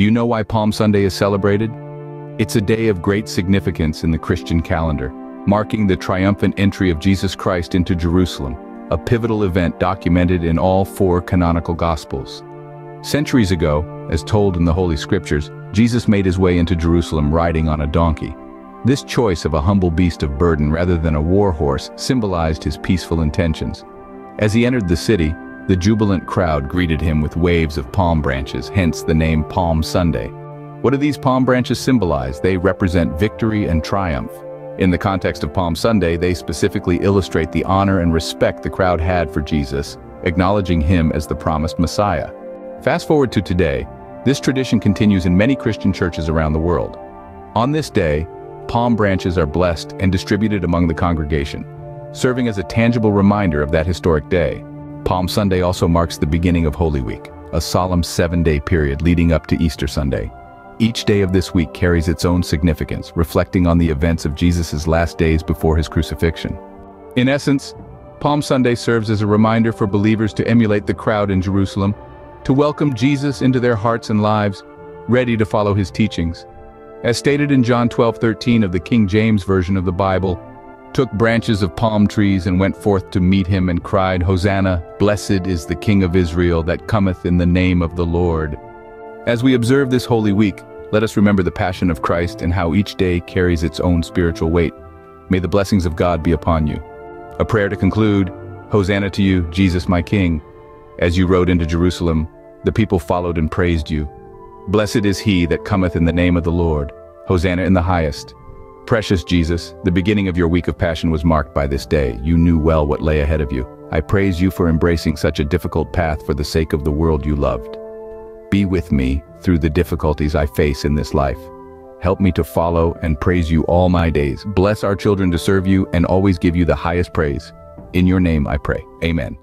Do you know why Palm Sunday is celebrated? It's a day of great significance in the Christian calendar, marking the triumphant entry of Jesus Christ into Jerusalem, a pivotal event documented in all four canonical Gospels. Centuries ago, as told in the Holy Scriptures, Jesus made his way into Jerusalem riding on a donkey. This choice of a humble beast of burden rather than a war horse symbolized his peaceful intentions. As he entered the city, the jubilant crowd greeted him with waves of palm branches, hence the name Palm Sunday. What do these palm branches symbolize? They represent victory and triumph. In the context of Palm Sunday, they specifically illustrate the honor and respect the crowd had for Jesus, acknowledging him as the promised Messiah. Fast forward to today, this tradition continues in many Christian churches around the world. On this day, palm branches are blessed and distributed among the congregation, serving as a tangible reminder of that historic day. Palm Sunday also marks the beginning of Holy Week, a solemn seven-day period leading up to Easter Sunday. Each day of this week carries its own significance, reflecting on the events of Jesus' last days before his crucifixion. In essence, Palm Sunday serves as a reminder for believers to emulate the crowd in Jerusalem, to welcome Jesus into their hearts and lives, ready to follow his teachings. As stated in John 12:13 of the King James Version of the Bible, took branches of palm trees and went forth to meet him and cried, Hosanna, blessed is the King of Israel that cometh in the name of the Lord. As we observe this Holy Week, let us remember the passion of Christ and how each day carries its own spiritual weight. May the blessings of God be upon you. A prayer to conclude, Hosanna to you, Jesus my King. As you rode into Jerusalem, the people followed and praised you. Blessed is he that cometh in the name of the Lord. Hosanna in the highest. Precious Jesus, the beginning of your week of passion was marked by this day. You knew well what lay ahead of you. I praise you for embracing such a difficult path for the sake of the world you loved. Be with me through the difficulties I face in this life. Help me to follow and praise you all my days. Bless our children to serve you and always give you the highest praise. In your name I pray. Amen.